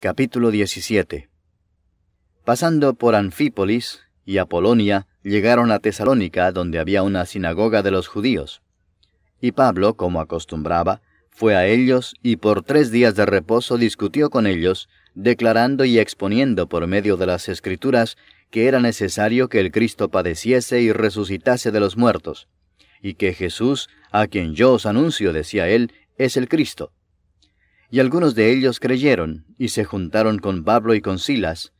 Capítulo 17 Pasando por Anfípolis y Apolonia, llegaron a Tesalónica, donde había una sinagoga de los judíos. Y Pablo, como acostumbraba, fue a ellos y por tres días de reposo discutió con ellos, declarando y exponiendo por medio de las Escrituras que era necesario que el Cristo padeciese y resucitase de los muertos, y que Jesús, a quien yo os anuncio, decía él, es el Cristo. Y algunos de ellos creyeron, y se juntaron con Pablo y con Silas,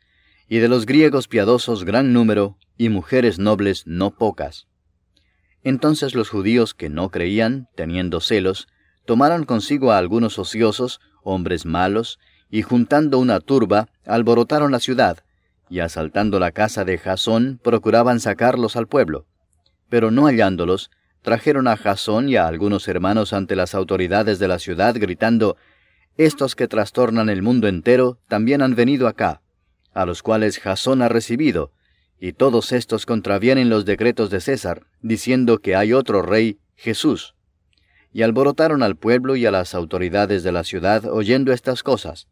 y de los griegos piadosos gran número, y mujeres nobles no pocas. Entonces los judíos que no creían, teniendo celos, tomaron consigo a algunos ociosos, hombres malos, y juntando una turba, alborotaron la ciudad, y asaltando la casa de Jasón, procuraban sacarlos al pueblo. Pero no hallándolos, trajeron a Jasón y a algunos hermanos ante las autoridades de la ciudad, gritando, estos que trastornan el mundo entero también han venido acá, a los cuales Jasón ha recibido, y todos estos contravienen los decretos de César, diciendo que hay otro rey, Jesús. Y alborotaron al pueblo y a las autoridades de la ciudad oyendo estas cosas.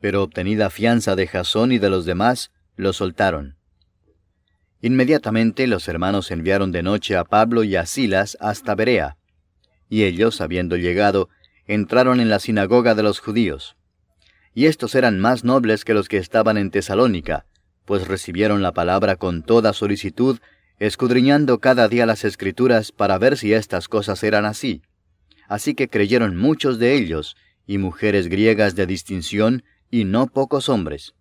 Pero obtenida fianza de Jasón y de los demás, lo soltaron. Inmediatamente los hermanos enviaron de noche a Pablo y a Silas hasta Berea, y ellos, habiendo llegado, entraron en la sinagoga de los judíos. Y estos eran más nobles que los que estaban en Tesalónica, pues recibieron la palabra con toda solicitud, escudriñando cada día las escrituras para ver si estas cosas eran así. Así que creyeron muchos de ellos, y mujeres griegas de distinción, y no pocos hombres.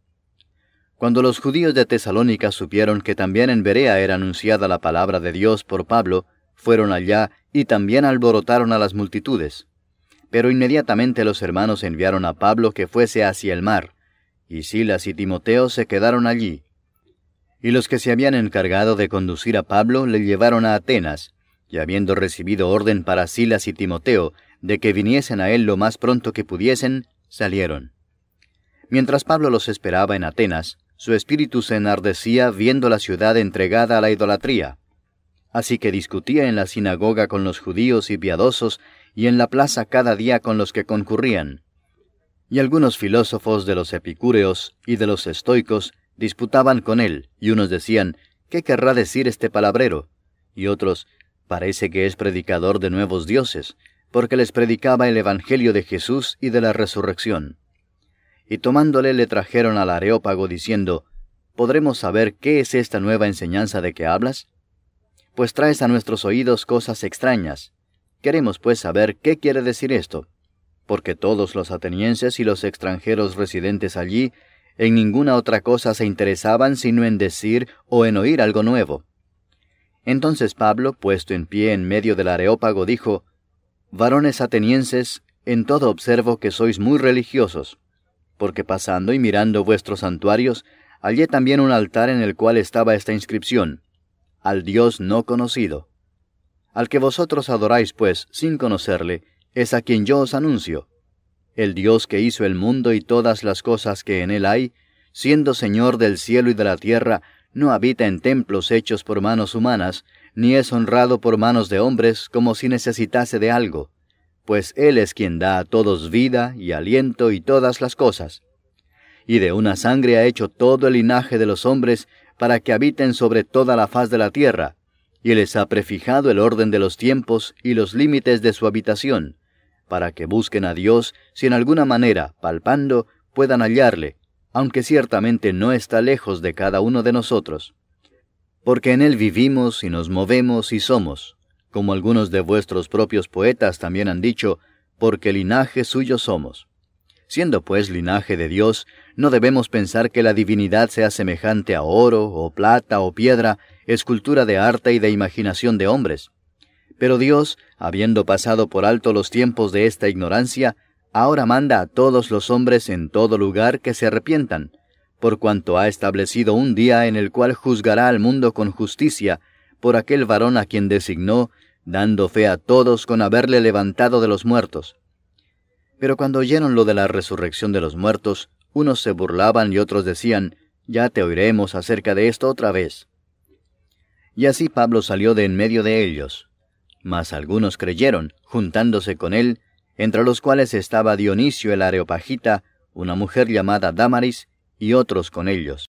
Cuando los judíos de Tesalónica supieron que también en Berea era anunciada la palabra de Dios por Pablo, fueron allá y también alborotaron a las multitudes. Pero inmediatamente los hermanos enviaron a Pablo que fuese hacia el mar, y Silas y Timoteo se quedaron allí. Y los que se habían encargado de conducir a Pablo le llevaron a Atenas, y habiendo recibido orden para Silas y Timoteo de que viniesen a él lo más pronto que pudiesen, salieron. Mientras Pablo los esperaba en Atenas, su espíritu se enardecía viendo la ciudad entregada a la idolatría. Así que discutía en la sinagoga con los judíos y piadosos y en la plaza cada día con los que concurrían. Y algunos filósofos de los epicúreos y de los estoicos disputaban con él, y unos decían, ¿qué querrá decir este palabrero? Y otros, parece que es predicador de nuevos dioses, porque les predicaba el Evangelio de Jesús y de la resurrección. Y tomándole le trajeron al Areópago diciendo, ¿Podremos saber qué es esta nueva enseñanza de que hablas? Pues traes a nuestros oídos cosas extrañas, Queremos pues saber qué quiere decir esto, porque todos los atenienses y los extranjeros residentes allí en ninguna otra cosa se interesaban sino en decir o en oír algo nuevo. Entonces Pablo, puesto en pie en medio del areópago, dijo, Varones atenienses, en todo observo que sois muy religiosos, porque pasando y mirando vuestros santuarios, hallé también un altar en el cual estaba esta inscripción, Al Dios no conocido. Al que vosotros adoráis, pues, sin conocerle, es a quien yo os anuncio. El Dios que hizo el mundo y todas las cosas que en él hay, siendo Señor del cielo y de la tierra, no habita en templos hechos por manos humanas, ni es honrado por manos de hombres como si necesitase de algo, pues Él es quien da a todos vida y aliento y todas las cosas. Y de una sangre ha hecho todo el linaje de los hombres para que habiten sobre toda la faz de la tierra, y les ha prefijado el orden de los tiempos y los límites de su habitación, para que busquen a Dios si en alguna manera, palpando, puedan hallarle, aunque ciertamente no está lejos de cada uno de nosotros. Porque en Él vivimos y nos movemos y somos, como algunos de vuestros propios poetas también han dicho, porque linaje suyo somos. Siendo pues linaje de Dios, no debemos pensar que la divinidad sea semejante a oro, o plata, o piedra, escultura de arte y de imaginación de hombres. Pero Dios, habiendo pasado por alto los tiempos de esta ignorancia, ahora manda a todos los hombres en todo lugar que se arrepientan, por cuanto ha establecido un día en el cual juzgará al mundo con justicia, por aquel varón a quien designó, dando fe a todos con haberle levantado de los muertos. Pero cuando oyeron lo de la resurrección de los muertos, unos se burlaban y otros decían, Ya te oiremos acerca de esto otra vez. Y así Pablo salió de en medio de ellos. Mas algunos creyeron, juntándose con él, entre los cuales estaba Dionisio el Areopagita, una mujer llamada Damaris y otros con ellos.